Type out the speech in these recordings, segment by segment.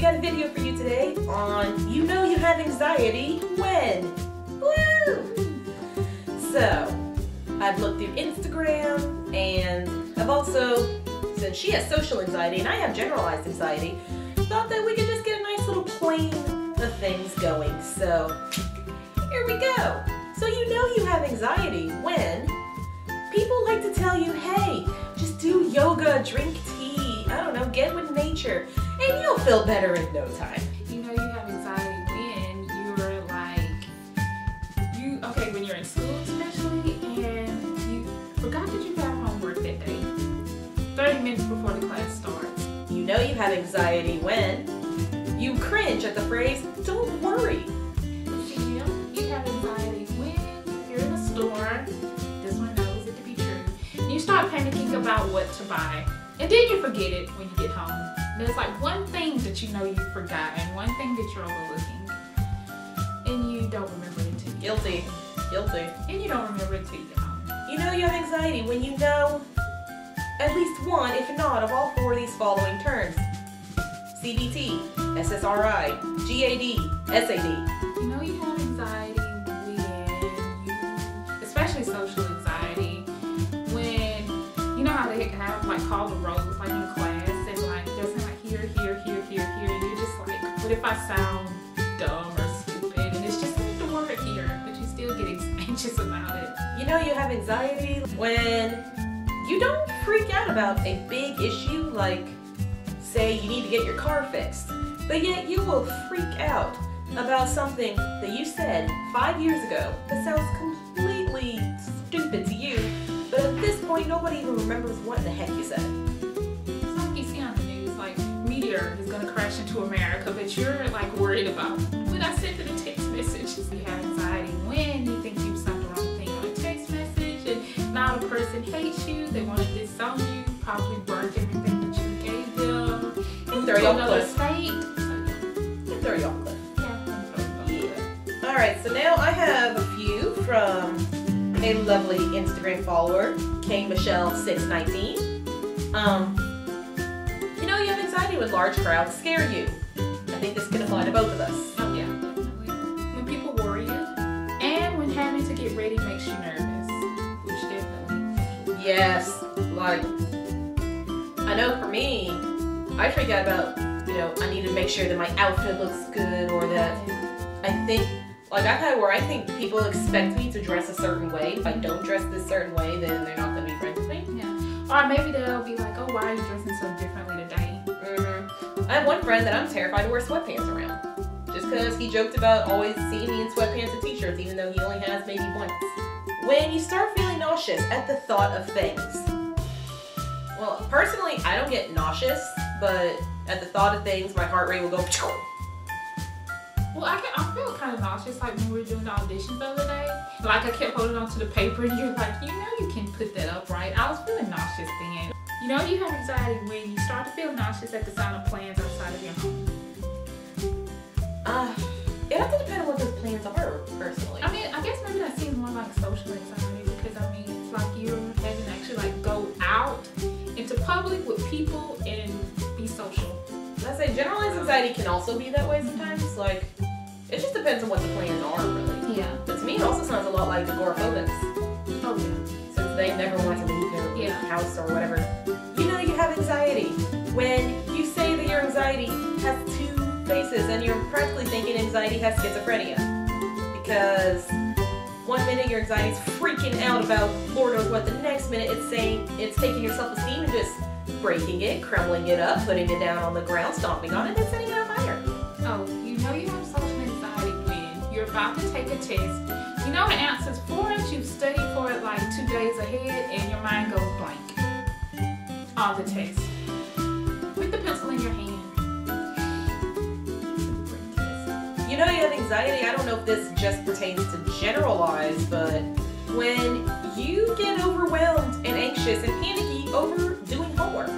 got a video for you today on you know you have anxiety when. Woo! So, I've looked through Instagram and I've also, since she has social anxiety and I have generalized anxiety, thought that we could just get a nice little plane of things going. So, here we go. So, you know you have anxiety when people like to tell you, hey, just do yoga, drink tea, I don't know, get with nature, you'll feel better in no time. You know you have anxiety when you're like, you, okay, when you're in school especially, and you forgot that you have homework that day, 30 minutes before the class starts. You know you have anxiety when you cringe at the phrase, don't worry. You know you have anxiety when you're in a store, this one knows it to be true, you start panicking about what to buy, and then you forget it when you get home. There's like one thing that you know you forgot, and one thing that you're overlooking, and you don't remember it until you Guilty. Guilty. and you don't remember it till you. You know you have anxiety when you know at least one, if not, of all four of these following terms. CBT, SSRI, GAD, SAD. You know you have anxiety when you, especially social anxiety, when you know how they have like call the rolls if I sound dumb or stupid? And it's just the word here, but you still get anxious about it. You know you have anxiety when you don't freak out about a big issue like, say, you need to get your car fixed, but yet you will freak out about something that you said five years ago that sounds completely stupid to you, but at this point, nobody even remembers what the heck you said. Meteor is gonna crash into America, but you're like worried about when I sent it a text message. You have anxiety when you think you've sent the wrong thing on a text message, and now the person hates you. They want to disown you. Probably burnt everything that you gave them. And throw you to another state. And throw you off cliff. yeah, yeah, I'm throwing you off cliff. Alright, so now I have a few from a lovely Instagram follower, K Michelle 619 Um, when large crowds scare you. I think this can apply to both of us. Oh yeah, definitely. When people worry you, and when having to get ready makes you nervous, which definitely. Yes, like I know for me, I freak out about, you know, I need to make sure that my outfit looks good or that I think like I've had where I think people expect me to dress a certain way. If I don't dress this certain way, then they're not gonna be friends with me. Yeah. Or maybe they'll be like, oh, why are you dressing so hmm I have one friend that I'm terrified to wear sweatpants around. Just because he joked about always seeing me in sweatpants and t-shirts, even though he only has maybe once. When you start feeling nauseous at the thought of things. Well, personally, I don't get nauseous, but at the thought of things, my heart rate will go. Well, I, get, I feel kind of nauseous like when we were doing the auditions the other day. Like I kept holding on to the paper and you're like, you know know you have anxiety when you start to feel nauseous at the sound of plans outside of your home. Uh, it has to depend on what those plans are, personally. I mean, I guess maybe that seems more like social anxiety because I mean, it's like you're having to actually like go out into public with people and be social. I say generalized anxiety can also be that way sometimes. Like, it just depends on what the plans are, really. Yeah. But to me, it also sounds a lot like agoraphobia. Oh yeah. since they never want to leave their Yeah. house or whatever. Anxiety has two faces and you're practically thinking anxiety has schizophrenia. Because one minute your anxiety's freaking out about Lord knows what, the next minute it's saying it's taking your self-esteem and just breaking it, crumbling it up, putting it down on the ground, stomping on it, and setting it on fire. Oh, you know you have social anxiety when you're about to take a test. You know the answers for it, you've studied for it like two days ahead, and your mind goes blank on the test. With the pencil in your hand. Know you have anxiety. I don't know if this just pertains to generalized, but when you get overwhelmed and anxious and panicky over doing homework,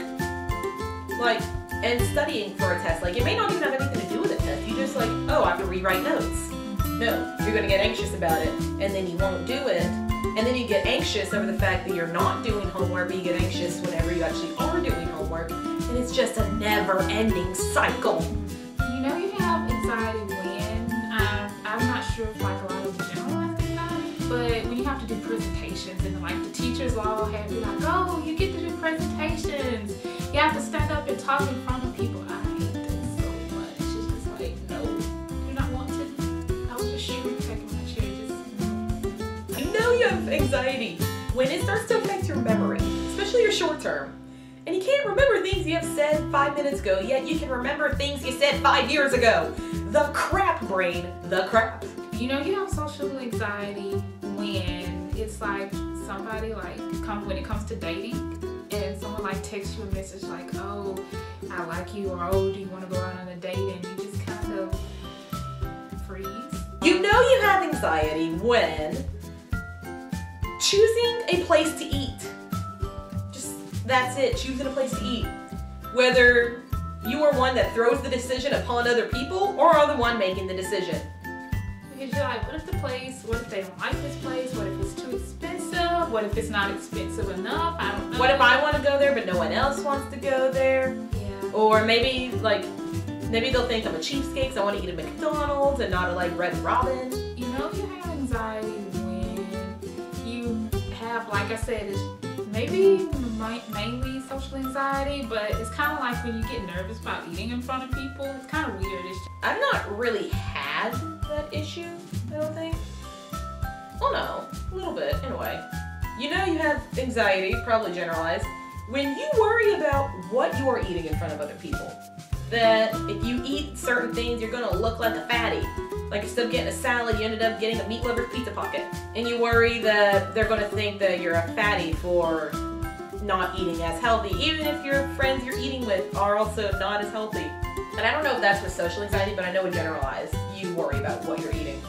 like and studying for a test, like it may not even have anything to do with a test. You just like, oh, I have to rewrite notes. No, you're gonna get anxious about it, and then you won't do it, and then you get anxious over the fact that you're not doing homework, but you get anxious whenever you actually are doing homework, and it's just a never-ending cycle. You know, you have anxiety but when you have to do presentations and like the teachers all have you like, oh, you get to do presentations. You have to stand up and talk in front of people. I hate this so much. It's just like, no, do not want to. I was just shrink back in my chair. Just You know you have anxiety when it starts to affect your memory, especially your short term. And you can't remember things you have said five minutes ago, yet you can remember things you said five years ago. The crap brain, the crap. You know, you have social anxiety when it's like somebody like come when it comes to dating and someone like texts you a message like, oh, I like you or oh, do you want to go out on a date and you just kind of freeze. You know you have anxiety when choosing a place to eat. Just that's it, choosing a place to eat. Whether you are one that throws the decision upon other people or are the one making the decision. Because you're like, what if the place, what if they don't like this place? What if it's too expensive? What if it's not expensive enough? I don't know. What if I want to go there but no one else wants to go there? Yeah. Or maybe like maybe they'll think I'm a cheapskate 'cause I want to eat at McDonald's and not at like Red Robin. You know you have anxiety when you have, like I said, it's maybe mainly social anxiety, but it's kind of like when you get nervous about eating in front of people. It's kind of weird. It's I've not really had that issue, I don't think. Well, no, a little bit, in a way. You know you have anxiety, probably generalized, when you worry about what you are eating in front of other people. That if you eat certain things, you're gonna look like a fatty. Like instead of getting a salad, you ended up getting a meat lover's pizza pocket. And you worry that they're gonna think that you're a fatty for not eating as healthy, even if your friends you're eating with are also not as healthy. And I don't know if that's with social anxiety, but I know in generalized, you worry about what you're eating.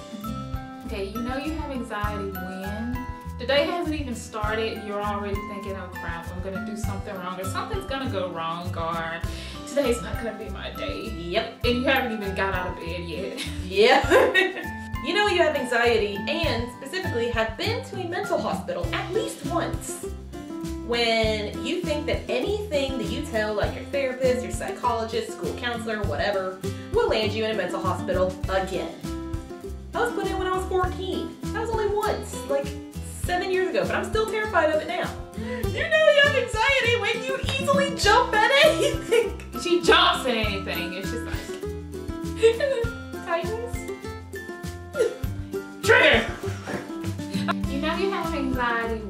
okay. You know you have anxiety when the day hasn't even started. You're already thinking, oh crap, I'm gonna do something wrong, or something's gonna go wrong, or today's not gonna be my day. Yep. And you haven't even got out of bed yet. Yep. you know you have anxiety and specifically have been to a mental hospital at least once. When you think that anything that you tell, like your therapist, your psychologist, school counselor, whatever, will land you in a mental hospital again. I was put in when I was 14. That was only once, like seven years ago, but I'm still terrified of it now. You know you have anxiety when you easily jump at anything. she jumps at anything. It's just like Titans. Trigger! You know you have anxiety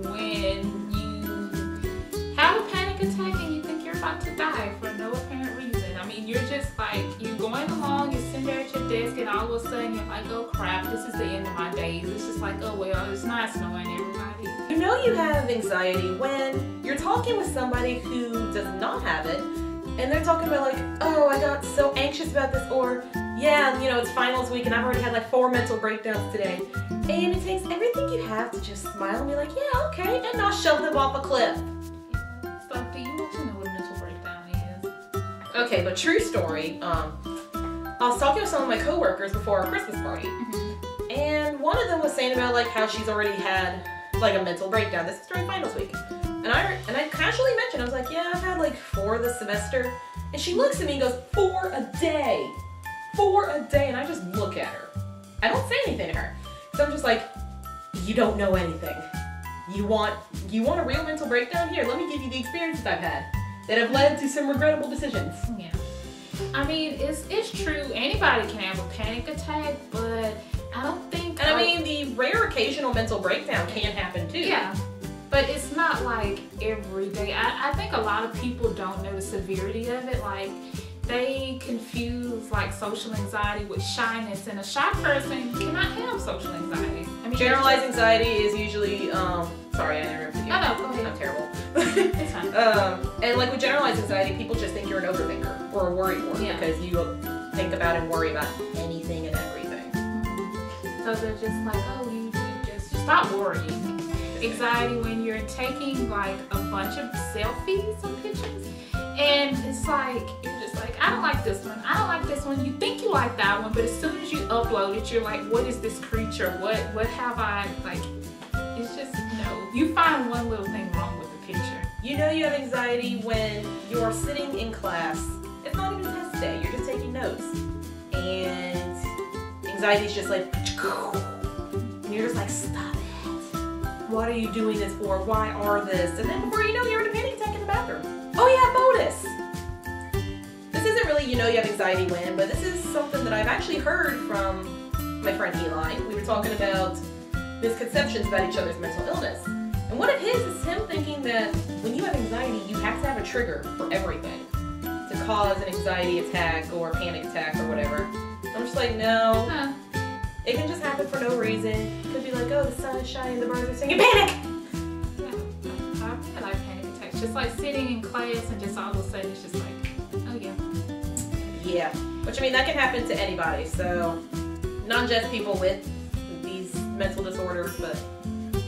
to die for no apparent reason. I mean, you're just like you're going along, you're sitting there at your desk, and all of a sudden you're like, oh crap, this is the end of my days. It's just like, oh well, it's nice knowing everybody. You know you have anxiety when you're talking with somebody who does not have it, and they're talking about like, oh, I got so anxious about this, or yeah, you know, it's finals week and I've already had like four mental breakdowns today. And it takes everything you have to just smile and be like, yeah, okay, and not shove them off a cliff. Okay, but true story. Um, I was talking with some of my coworkers before our Christmas party, and one of them was saying about like how she's already had like a mental breakdown. This is during finals week, and I and I casually mentioned I was like, yeah, I've had like four this semester, and she looks at me and goes, four a day, four a day, and I just look at her. I don't say anything to her, so I'm just like, you don't know anything. You want you want a real mental breakdown? Here, let me give you the experiences I've had that have led to some regrettable decisions. Yeah. I mean, it's it's true. Anybody can have a panic attack, but I don't think. And I mean, the rare occasional mental breakdown can happen too. Yeah. But it's not like every day. I, I think a lot of people don't know the severity of it. Like, they confuse like social anxiety with shyness, and a shy person cannot have social anxiety. I mean, Generalized anxiety is usually, um, sorry, I um, and like with generalized anxiety, people just think you're an overthinker or a worrywart Yeah. because you think about and worry about anything and everything. So they're just like, oh, you, you just stop worrying. Anxiety when you're taking like a bunch of selfies or pictures, and it's like you're just like, I don't like this one. I don't like this one. You think you like that one, but as soon as you upload it, you're like, what is this creature? What what have I like? It's just no. You find one little thing wrong with the picture. You know you have anxiety when you're sitting in class. It's not even test day, you're just taking notes. And anxiety is just like, and you're just like, stop it. What are you doing this for? Why are this? And then before you know, you're in a panic attack in the bathroom. Oh yeah, bonus. This isn't really you know you have anxiety when, but this is something that I've actually heard from my friend Eli. We were talking about misconceptions about each other's mental illness. And one of his is him thinking that when you have anxiety, you have to have a trigger for everything to cause an anxiety attack or panic attack or whatever. I'm just like, no. Huh. It can just happen for no reason. It could be like, oh, the sun is shining, the birds are singing, panic! Yeah, I feel like panic attacks. Just like sitting in class and just all of a sudden it's just like, oh yeah. Yeah. Which, I mean, that can happen to anybody. So, not just people with these mental disorders, but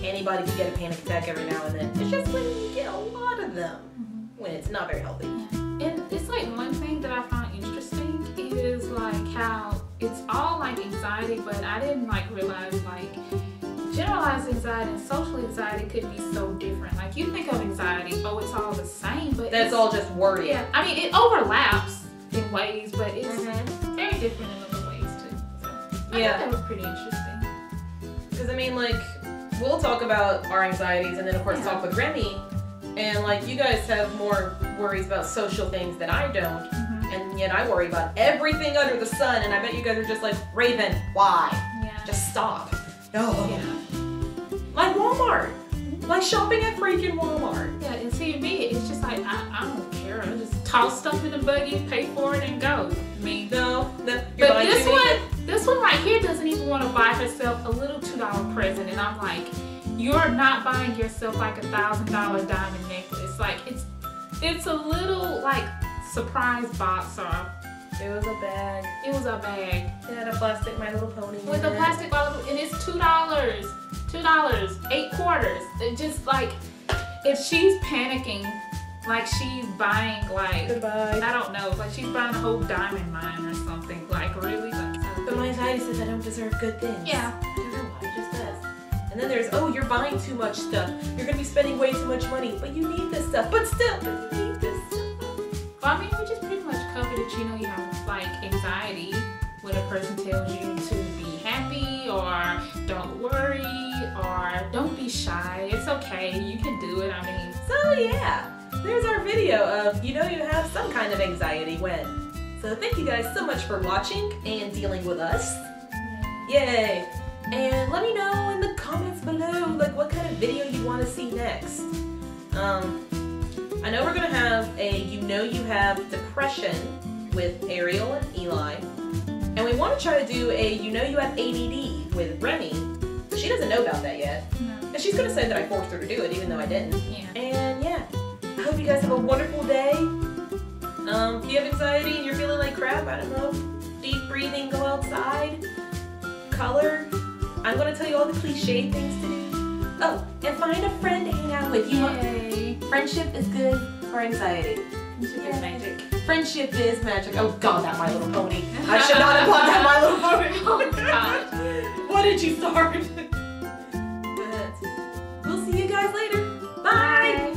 anybody can get a panic attack every now and then. It's just when you get a lot of them, when it's not very healthy. And it's like one thing that I find interesting is like how it's all like anxiety, but I didn't like realize like generalized anxiety and social anxiety could be so different. Like you think of anxiety, oh, it's all the same, but That's all just wording. Yeah, I mean it overlaps in ways, but it's Mhm. very different in other ways too. So I Yeah. thought that was pretty interesting. Because I mean, like, we'll talk about our anxieties and then, of course, Yeah. talk with Remy. And, like, you guys have more worries about social things than I don't. Mm-hmm. And yet I worry about everything under the sun. And I bet you guys are just like, Raven, why? Yeah. Just stop. No. yeah. Like Walmart. Mm-hmm. Like shopping at freaking Walmart. Yeah, and see me, it's just like I, I don't care. I just toss stuff in the buggy, pay for it, and go. I mean, No, no. But this one, this one right here doesn't even want to buy herself a little two dollar present, and I'm like, you're not buying yourself like a thousand dollar diamond necklace. Like it's, it's a little like surprise box or It was a bag. it was a bag It had a plastic My Little Pony. with a plastic bottle, and it's two dollars, two dollars, eight quarters. It just like if she's panicking, like she's buying like. Goodbye. I don't know, like she's buying a whole diamond mine or something. Like really, like so- But my anxiety says I don't deserve good things. Yeah. I don't know why, it just does. And then there's, oh, you're buying too much stuff. You're gonna be spending way too much money, but you need this stuff. But still, but you need this stuff. Well, I mean, we just pretty much covered it. You know, you have like anxiety when a person tells you to be happy or don't worry or don't be shy. It's okay. You can do it. I mean, So yeah, there's our video of you know you have some kind of anxiety when. So thank you guys so much for watching and dealing with us. Yay! And let me know in the comments below like what kind of video you want to see next. Um, I know we're gonna have a you know you have depression with Ariel and Eli, and we want to try to do a you know you have ADD with Remy. She doesn't know about that yet, no. and she's gonna say that I forced her to do it even though I didn't. yeah. And yeah, I hope you guys have a wonderful day. Um, if you have anxiety crap, I don't know, deep breathing, go outside, color. I'm gonna tell you all the cliche things to do. Oh, and find a friend to hang out with. You want- Yay. Friendship is good for anxiety. Friendship is magic. Friendship is magic. Oh God, that My Little Pony. I should not have bought that My Little oh, Pony. Oh, God. what did you start?